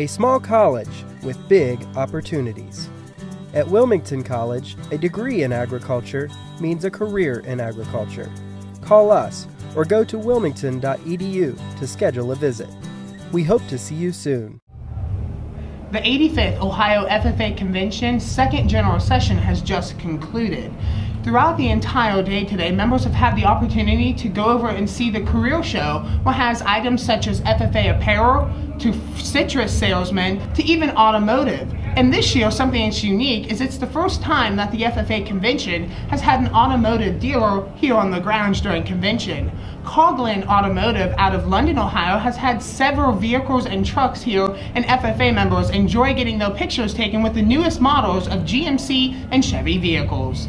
a small college with big opportunities. At Wilmington College, a degree in agriculture means a career in agriculture. Call us or go to wilmington.edu to schedule a visit. We hope to see you soon. The 85th Ohio FFA Convention second general session has just concluded. Throughout the entire day today, members have had the opportunity to go over and see the career show, which has items such as FFA apparel, to citrus salesmen, to even automotive. And this year, something that's unique is it's the first time that the FFA convention has had an automotive dealer here on the grounds during convention. Coughlin Automotive out of London, Ohio has had several vehicles and trucks here and FFA members enjoy getting their pictures taken with the newest models of GMC and Chevy vehicles.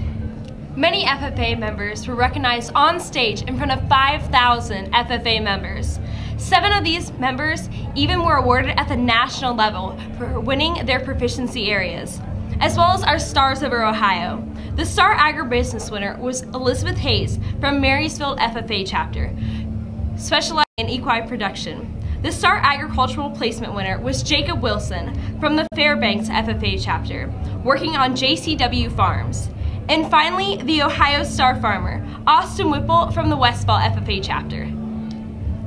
Many FFA members were recognized on stage in front of 5,000 FFA members. Seven of these members even were awarded at the national level for winning their proficiency areas, as well as our Stars over Ohio. The Star Agribusiness winner was Elizabeth Hayes from Marysville FFA chapter, specializing in equine production. The Star Agricultural Placement winner was Jacob Wilson from the Fairbanks FFA chapter, working on JCW Farms. And finally, the Ohio Star Farmer, Austin Whipple from the Westfall FFA chapter.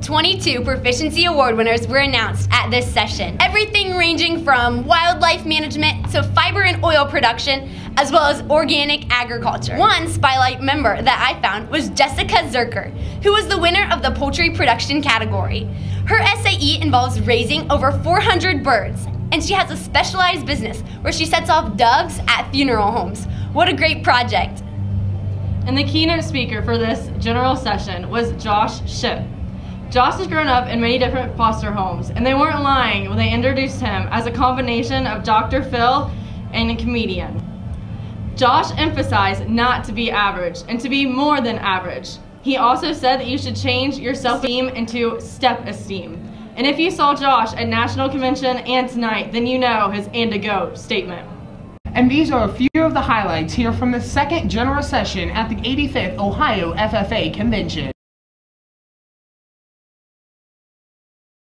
22 Proficiency Award winners were announced at this session. Everything ranging from wildlife management to fiber and oil production, as well as organic agriculture. One Spylight member that I found was Jessica Zerker, who was the winner of the poultry production category. Her SAE involves raising over 400 birds, and she has a specialized business where she sets off doves at funeral homes. What a great project! And the keynote speaker for this general session was Josh Shipp. Josh has grown up in many different foster homes, and they weren't lying when they introduced him as a combination of Dr. Phil and a comedian. Josh emphasized not to be average and to be more than average. He also said that you should change your self-esteem into step-esteem. And if you saw Josh at National Convention and tonight, then you know his and to go statement. And these are a few of the highlights here from the second general session at the 85th Ohio FFA Convention.